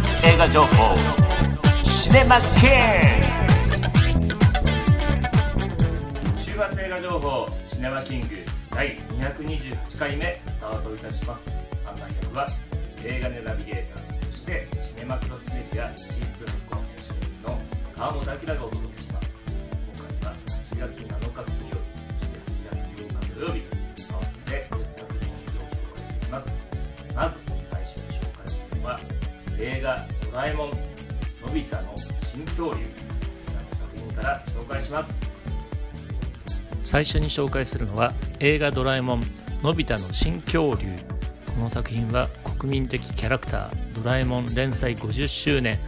月映画情報。シネマキング週末映画情報。シネマキング。第228回目。スタートいたします。案内役は映画ネナビゲーターそしてシネマクロスメディア C2 副編集員の川本明がお届けします。今回は8月7日金曜日そして8月8日土曜日。映画「ドラえもんのび太の新恐竜」こちらの作品から紹介します。最初に紹介するのは映画「ドラえもんのび太の新恐竜」この作品は国民的キャラクタードラえもん連載50周年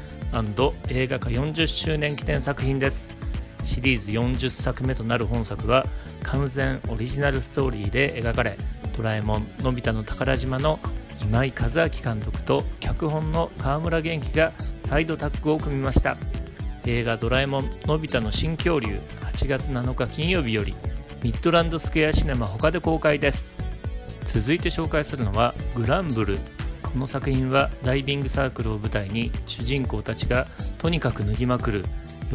映画化40周年記念作品です。シリーズ40作目となる本作は完全オリジナルストーリーで描かれドラえもんのび太の宝島の今井和明監督と脚本の川村元気が再度タッグを組みました。映画「ドラえもんのび太の新恐竜」8月7日金曜日よりミッドランドスクエアシネマ他で公開です。続いて紹介するのは「グランブル」この作品はダイビングサークルを舞台に主人公たちがとにかく脱ぎまくる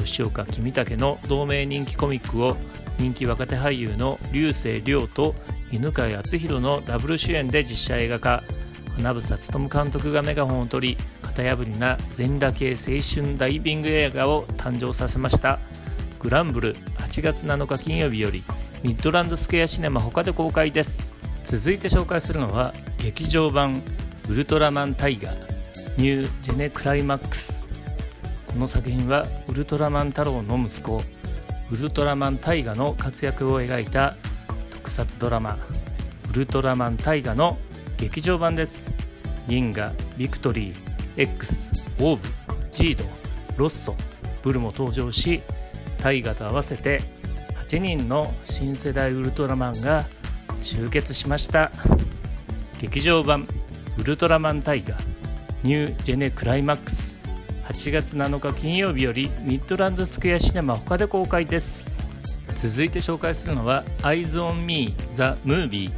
吉岡君武の同名人気コミックを人気若手俳優の竜星涼と犬飼敦弘のダブル主演で実写映画化。花房勉監督がメガホンを取り型破りな全裸系青春ダイビング映画を誕生させました。グランブル8月7日金曜日よりミッドランドスクエアシネマ他で公開です。続いて紹介するのは劇場版ウルトラマンタイガーニュージェネクライマックス。この作品はウルトラマン太郎の息子ウルトラマンタイガの活躍を描いた特撮ドラマウルトラマンタイガの劇場版です。銀河ビクトリー X オーブジードロッソブルも登場し大河と合わせて8人の新世代ウルトラマンが集結しました。劇場版ウルトラマンタイガニュージェネクライマックス。8月7日金曜日よりミッドランドスクエアシネマ他で公開です。続いて紹介するのは Eyes on Me The Movie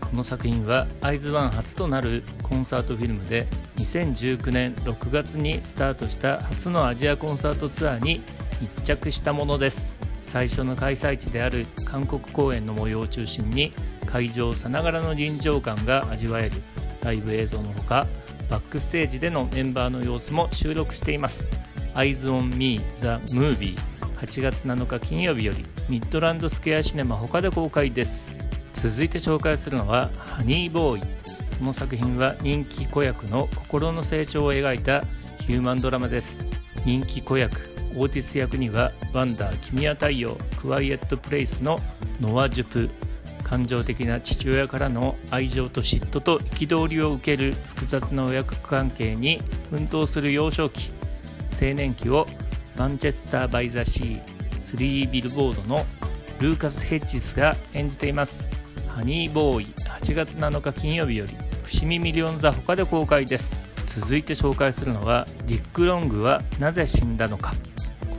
この作品はアイズワン初となるコンサートフィルムで2019年6月にスタートした初のアジアコンサートツアーに密着したものです。最初の開催地である韓国公演の模様を中心に会場さながらの臨場感が味わえる。ライブ映像のほかバックステージでのメンバーの様子も収録しています。Eyes on Me The Movie 8月7日金曜日よりミッドランドスクエアシネマ他で公開です。続いて紹介するのは「ハニーボーイ」この作品は人気子役の心の成長を描いたヒューマンドラマです。人気子役オーティス役にはワンダー君は太陽クワイエットプレイスのノア・ジュプ。感情的な父親からの愛情と嫉妬と憤りを受ける複雑な親子関係に奮闘する幼少期青年期をマンチェスター・バイ・ザ・シー3ビルボードのルーカス・ヘッジスが演じています。ハニーボーイ8月7日金曜日より伏見ミリオン座他で公開です。続いて紹介するのはディック・ロングはなぜ死んだのか。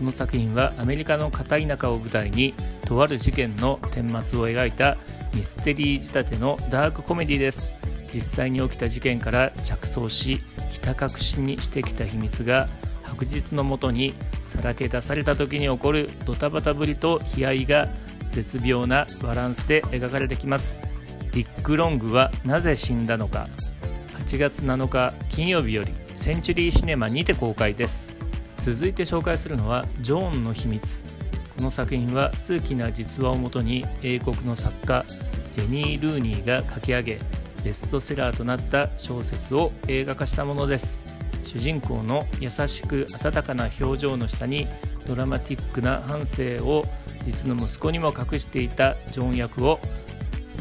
この作品はアメリカの片田舎を舞台にとある事件の顛末を描いたミステリー仕立てのダークコメディです。実際に起きた事件から着想しひた隠しにしてきた秘密が白日のもとにさらけ出された時に起こるドタバタぶりと悲哀が絶妙なバランスで描かれてきます。ディック・ロングはなぜ死んだのか。8月7日金曜日よりセンチュリーシネマにて公開です。続いて紹介するのは「ジョーンの秘密」この作品は数奇な実話をもとに英国の作家ジェニー・ルーニーが書き上げベストセラーとなった小説を映画化したものです。主人公の優しく温かな表情の下にドラマティックな半生を実の息子にも隠していたジョン役を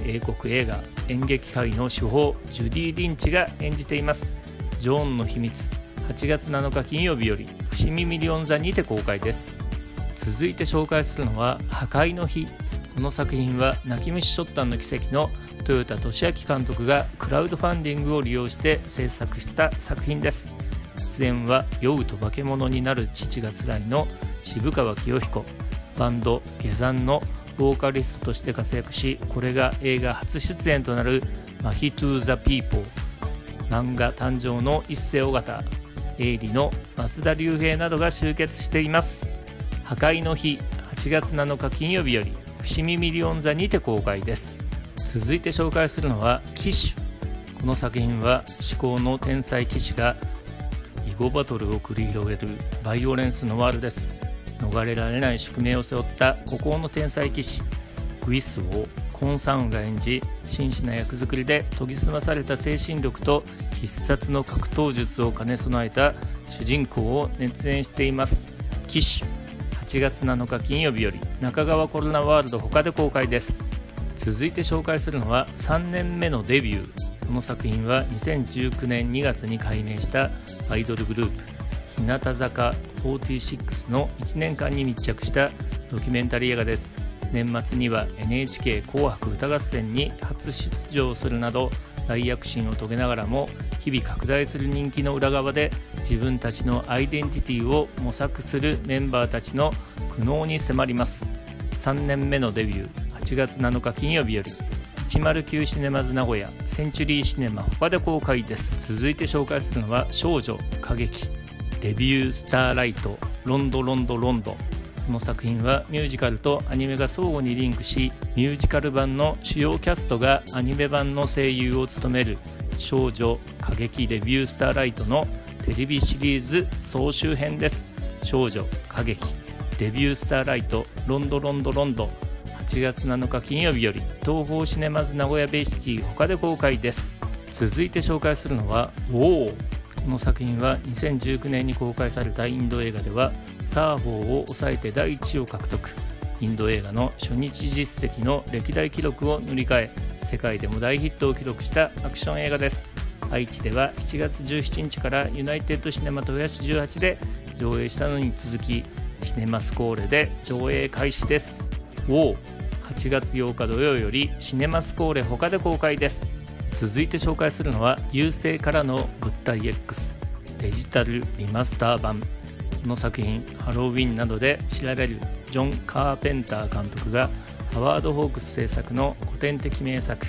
英国映画演劇界の手法ジュディ・リンチが演じています。ジョーンの秘密。8月7日金曜日より伏見ミリオン座にて公開です。続いて紹介するのは破壊の日。この作品は泣き虫しょったんの奇跡の豊田俊明監督がクラウドファンディングを利用して制作した作品です。出演は酔うと化け物になる父が辛いの渋川清彦。バンド下山のボーカリストとして活躍しこれが映画初出演となる「マヒトゥ・ザ・ピーポー」漫画誕生のイッセー尾形。影裏の松田龍平などが集結しています。破壊の日8月7日金曜日より伏見ミリオン座にて公開です。続いて紹介するのは鬼手。この作品は至高の天才棋士が囲碁バトルを繰り広げるバイオレンスノワールです。逃れられない宿命を背負った孤高の天才棋士グイスをコン・サウンが演じ真摯な役作りで研ぎ澄まされた精神力と必殺の格闘術を兼ね備えた主人公を熱演しています。騎手8月7日金曜日より中川コロナワールド他で公開です。続いて紹介するのは3年目のデビュー。この作品は2019年2月に改名したアイドルグループ日向坂46の1年間に密着したドキュメンタリー映画です。年末には NHK 紅白歌合戦に初出場するなど大躍進を遂げながらも日々拡大する人気の裏側で自分たちのアイデンティティを模索するメンバーたちの苦悩に迫ります。3年目のデビュー8月7日金曜日より109シネマズ名古屋センチュリーシネマ他で公開です。続いて紹介するのは少女歌劇。デビュースターライトロンドロンドロンド。この作品はミュージカルとアニメが相互にリンクしミュージカル版の主要キャストがアニメ版の声優を務める少女歌劇デビュースターライトのテレビシリーズ総集編です。少女歌劇デビュースターライトロンドロンドロンド8月7日金曜日より東宝シネマズ名古屋ベイシティ他で公開です。続いて紹介するのは「ウォー」この作品は2019年に公開されたインド映画ではサーホーを抑えて第1位を獲得。インド映画の初日実績の歴代記録を塗り替え世界でも大ヒットを記録したアクション映画です。愛知では7月17日からユナイテッドシネマ豊橋18で上映したのに続きシネマスコーレで上映開始です。お8月8日土曜よりシネマスコーレ他で公開です。続いて紹介するのは優勢からの物体 X デジタルリマスター版この作品ハロウィンなどで知られるジョン・カーペンター監督がハワード・ホークス制作の古典的名作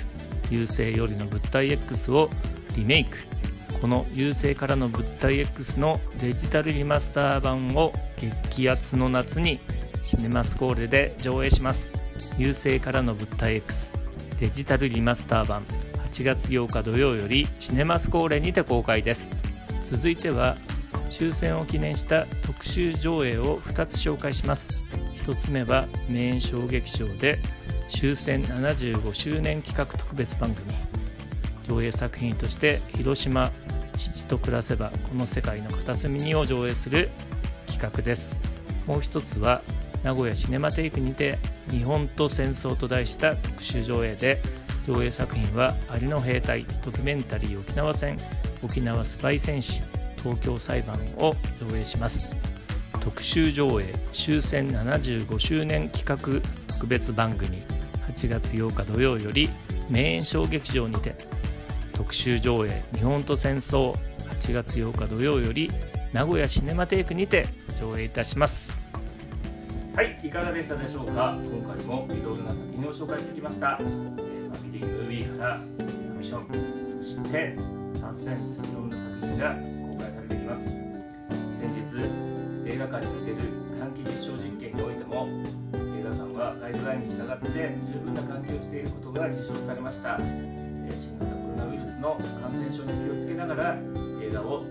優勢よりの物体 X をリメイク。この優勢からの物体 X のデジタルリマスター版を激アツの夏にシネマスコーレで上映します。優勢からの物体 X デジタルリマスター版。8月8日土曜よりシネマスコーレにて公開です。続いては終戦を記念した特集上映を2つ紹介します。1つ目はメイン小劇場で終戦75周年企画特別番組。上映作品として広島父と暮らせばこの世界の片隅にを上映する企画です。もう一つは名古屋シネマテイクにて日本と戦争と題した特集上映で上映作品は「アリの兵隊ドキュメンタリー沖縄戦沖縄スパイ戦士東京裁判」を上映します。特集上映終戦75周年企画特別番組8月8日土曜より名演小劇場にて。特集上映日本と戦争8月8日土曜より名古屋シネマテイクにて上映いたします。はいいかがでしたでしょうか？今回もいろいろな作品を紹介してきました。ムービーからアクションそしてサスペンスいろんな作品が公開されています。先日映画館における換気実証実験においても映画館はガイドラインに従って十分な換気をしていることが実証されました。新型コロナウイルスの感染症に気をつけながら映画を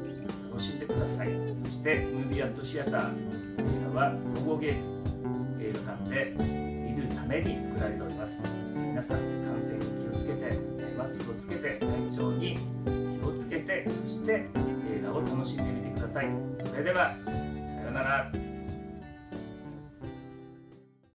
楽しんでください。そしてムービーシアター映画は総合芸術。映画館で見るために作られております。皆さん感染に気をつけてマスクをつけて体調に気をつけてそして映画を楽しんでみてください。それではさようなら。